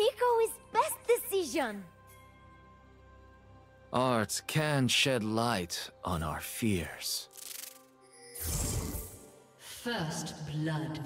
Neeko is best decision. Art can shed light on our fears. First blood.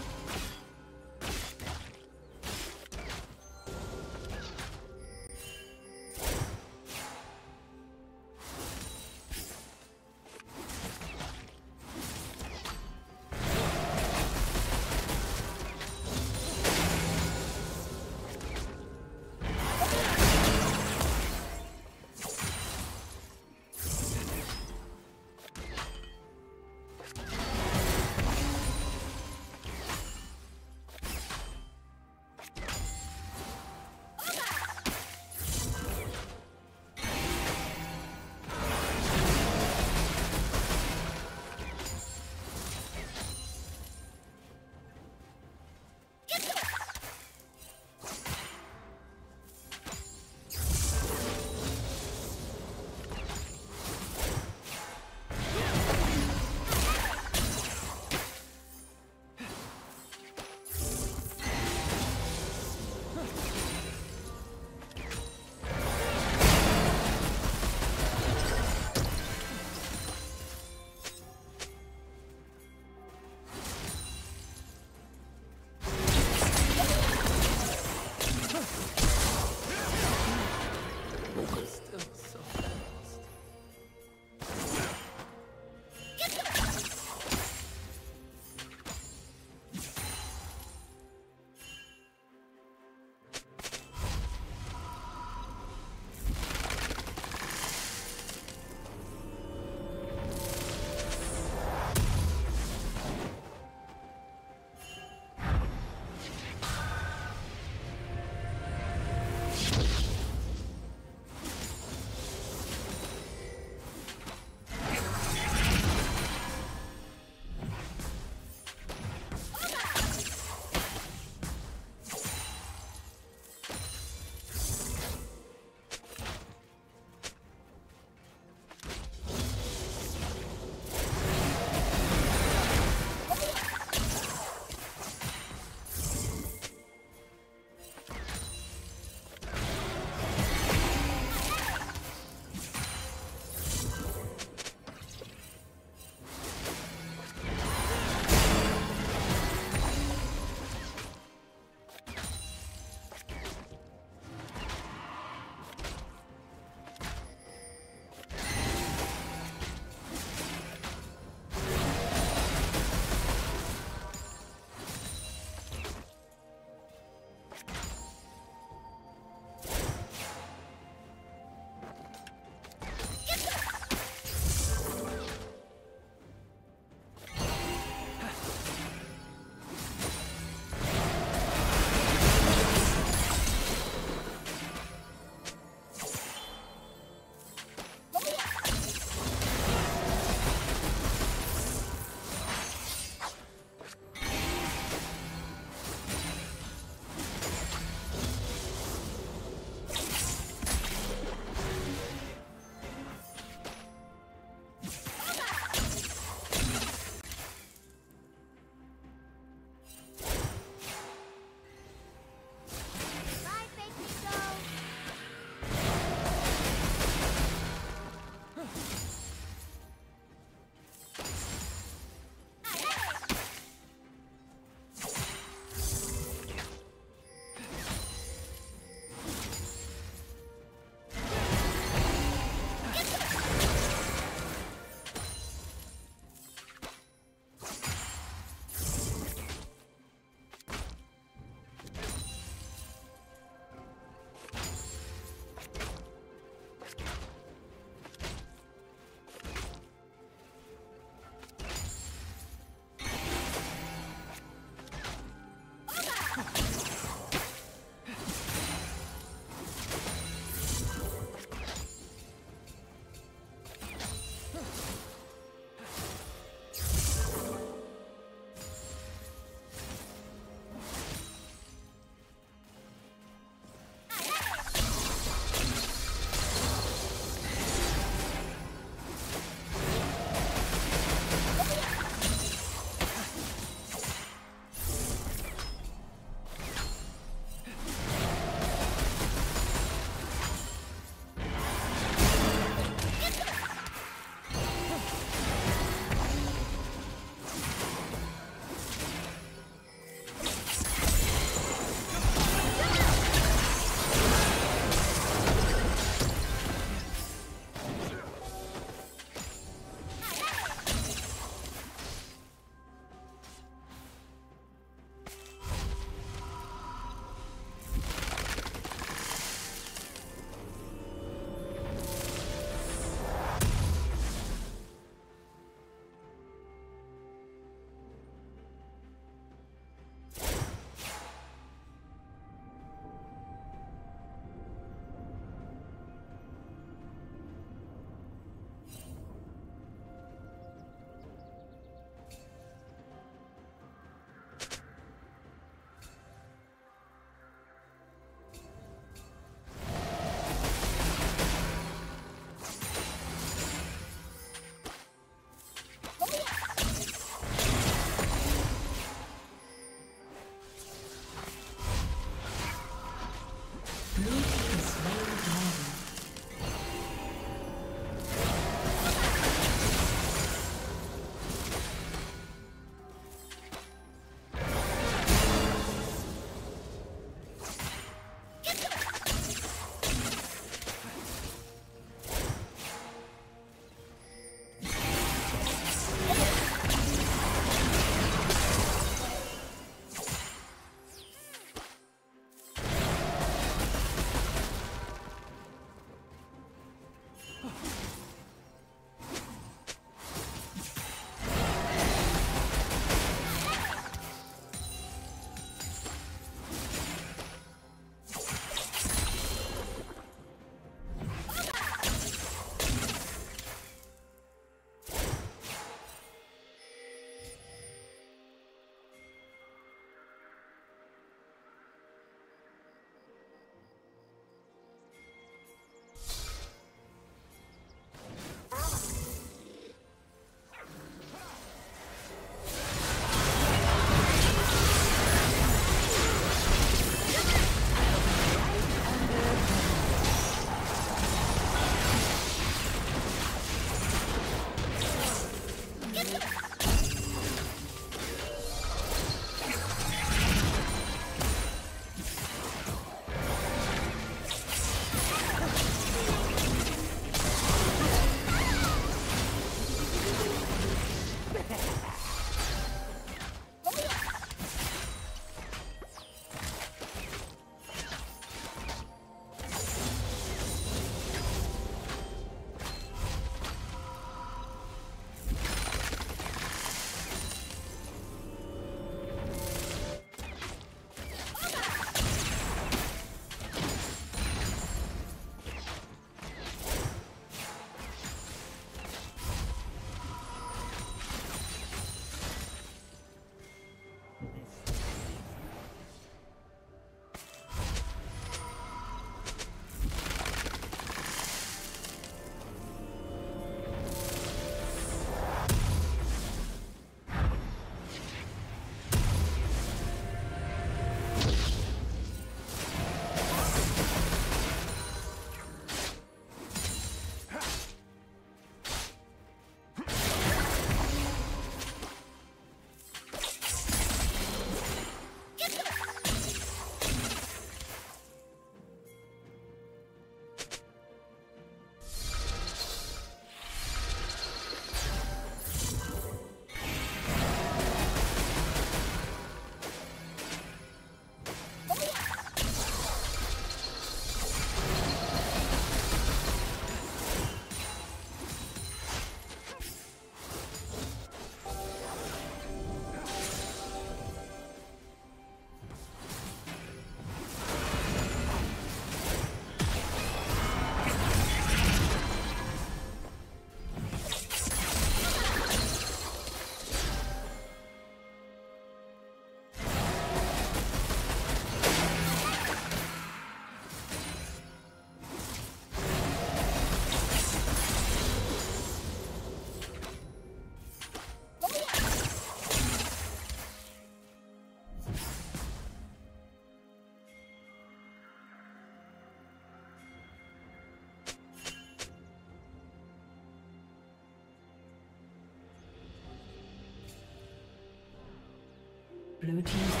Blue Team's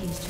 Team's turret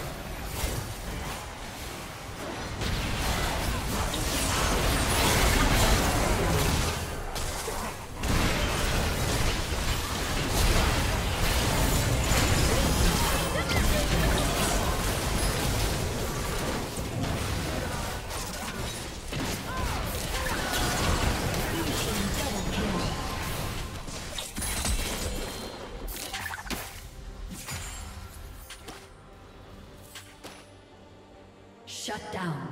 Shut down.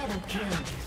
Double kill.